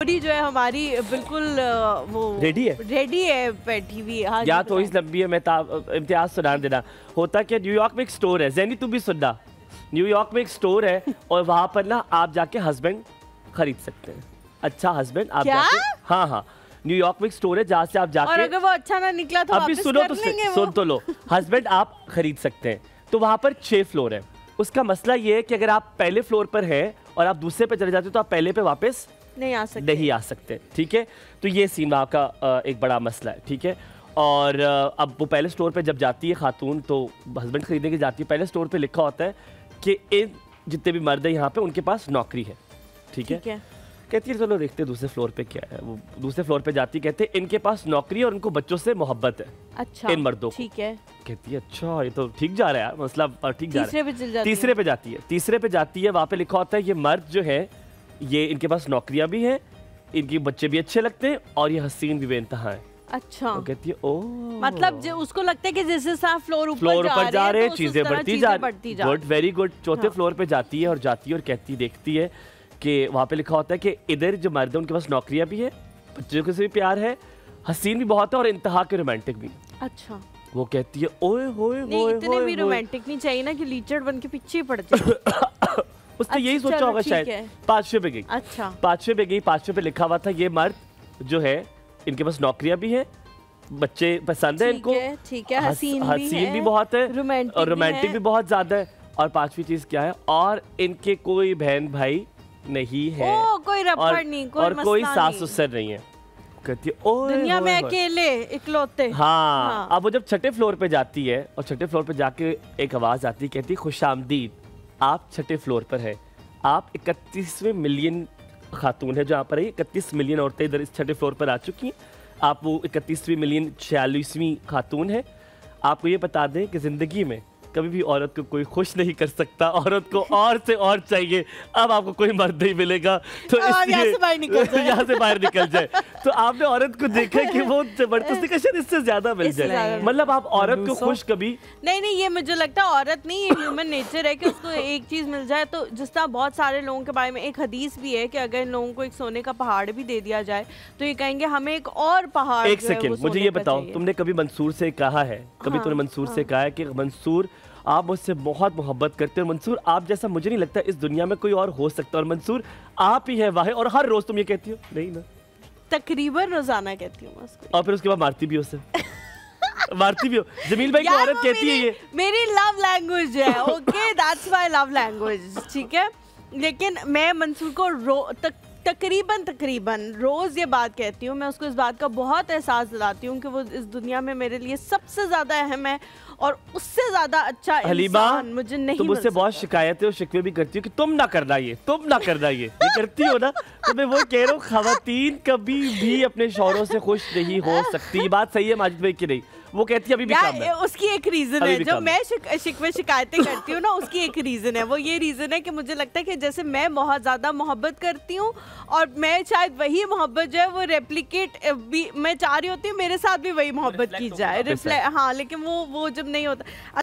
पूरी जो है हमारी बिल्कुल वो रेडी है? रेडी है बैठी हुई हाँ या तो इस लंबी है मैं ता- इम्तियाज़ सुना देना। होता क्या न्यूयॉर्क में एक स्टोर है जैनी तू भी सुनना न्यूयॉर्क में एक स्टोर है और वहाँ पर ना आप जाके हस्बैंड खरीद सकते हैं। अच्छा हस्बैंड आप क्या? जाके हाँ हाँ। न्यूयॉर्क में एक स्टोर है जहाँ से आप जाके और अगर वो अच्छा ना निकला तो अभी सुनो तो सुन, सुन तो लो। हस्बैंड आप खरीद सकते हैं। तो वहाँ पर छह फ्लोर है। उसका मसला ये है कि अगर आप पहले फ्लोर पर हैं और आप दूसरे पे चले जाते हो तो आप पहले पे वापस नहीं आ सकते। नहीं आ सकते ठीक है? तो ये सीन आपका एक बड़ा मसला है ठीक है? और अब वो पहले स्टोर पे जब जाती है खातून तो हस्बैंड खरीदने के जाती है पहले स्टोर पे लिखा होता है कि इन जितने भी मर्द हैं यहाँ पे उनके पास नौकरी है ठीक है? ठीक है। कहती है चलो देखते दूसरे फ्लोर पे क्या है। वो दूसरे फ्लोर पे जाती कहते हैं इनके पास नौकरी और उनको बच्चों से मोहब्बत है अच्छा इन मर्दों ठीक है। कहती है अच्छा ये तो ठीक जा रहा है यार मसला ठीक जा रहा है। तीसरे पे जाती है। तीसरे पे जाती है वहाँ पे लिखा होता है ये मर्द जो है ये इनके पास नौकरियाँ भी हैं इनके बच्चे भी अच्छे लगते हैं और ये हसीन भी बेनतहा है। अच्छा। वो कहती है ओ मतलब जो उसको लगता है कि जैसे आप फ्लोर ऊपर फ्लोर पर जा रहे हैं तो चीज़ें बढ़ती जा रही गुड वेरी गुड चौथे हाँ। फ्लोर पे जाती है और जाती है और कहती देखती है कि वहाँ पे लिखा होता है कि इधर जो मर्द है उनके पास नौकरियाँ भी है बच्चों के से भी प्यार है हसीन भी बहुत है और इंतहा के रोमांटिक भी अच्छा। वो कहती है ओए होए होए इतने भी रोमांटिक नहीं चाहिए ना कि लीचड़ बन के पीछे ही पड़ जाए। उसने यही अच्छा, सोचा होगा शायद। पांचवे पे गई। अच्छा। पांचवे पे गई पांचवे पे लिखा हुआ था ये मर्द जो है इनके पास नौकरियाँ भी हैं बच्चे पसंद है इनको। ठीक है हसीन भी हसीन भी बहुत है रोमांटिक और रोमांटिक भी बहुत ज़्यादा है। और पांचवी चीज़ क्या है? और इनके कोई बहन भाई नहीं है। ओ कोई और, नहीं कोई और कोई सास ससुर नहीं है। कहती है दुनिया में। अकेले इकलौते। हाँ, हाँ। अब वो जब छठे फ्लोर पे जाती है और छठे फ्लोर पे जाके एक आवाज़ आती है कहती है खुश आमदीद आप छठे फ्लोर पर है। आप इकतीसवें मिलियन खातून है जो यहाँ पर है। इकतीस मिलियन औरतें इधर इस छठे फ्लोर पर आ चुकी हैं। आप वो इकतीसवीं मिलियन छियालीसवीं खातून है। आपको ये बता दें कि ज़िंदगी में कभी भी औरत को कोई खुश नहीं कर सकता। औरत को और से और चाहिए। अब आपको कोई मर्द नहीं मिलेगा। तो यहाँ इसलिए- से बाहर निकल जाए। यहाँ से बाहर निकल जाए। तो आपने औरत को देखा कि वो ज़बरदस्ती का शायद इससे ज़्यादा मिल जाए। मतलब आप औरत को खुश कभी नहीं नहीं ये मुझे लगता है औरत नहीं ये ह्यूमन नेचर है कि उसको एक चीज़ मिल जाए। तो जिस तरह बहुत सारे लोगों के बारे में एक हदीस भी है कि अगर इन लोगों को एक सोने का पहाड़ भी दे दिया जाए तो ये कहेंगे हमें एक और पहाड़ एक है सेकंड मुझे ये बताओ तुमने कभी मंसूर से कहा है? कभी हाँ, तुमने मंसूर से हाँ। कहा है कि मंसूर आप मुझसे बहुत मोहब्बत करते हो मंसूर। आप जैसा मुझे नहीं लगता इस दुनिया में कोई और हो सकता। और मंसूर आप ही है वाह और हर रोज तुम ये कहती हो नहीं ना। तकरीबन रोज़ाना कहती हूँ और फिर उसके बाद मारती भी हो उसे। मारती भी हो। जमील भाई की औरत कहती है ये। मेरी लव लैंग्वेज है okay that's my love language ठीक है? लेकिन मैं मंसूर को रो तक तकरीबन तकरीबन रोज ये बात कहती हूँ मैं उसको इस बात का बहुत एहसास दिलाती हूँ कि वो इस दुनिया में मेरे लिए सबसे ज़्यादा अहम है और उससे ज़्यादा अच्छा इंसान मुझे नहीं तुम मुझसे बहुत। शिकायतें और शिकवे भी करती हो कि तुम ना करना ये तुम ना करना ये ये करती हो ना? तो मैं वो कह रहा हूँ खातन कभी भी अपने शौहरों से खुश नहीं हो सकती। ये बात सही है माजिद भाई की नहीं? वो कहती है अभी भी कम है। उसकी एक रीजन है। जब जो मैं शिकवे शिकायतें करती हूँ ना उसकी एक रीजन है। वो ये रीजन है कि मुझे लगता है कि जैसे मैं बहुत ज़्यादा मोहब्बत करती हूँ और मैं शायद वही मोहब्बत जो है वो रेप्लीकेट भी मैं चाह रही होती हूँ मेरे साथ भी वही मोहब्बत की जाए। हाँ लेकिन वो वो जब नहीं होता।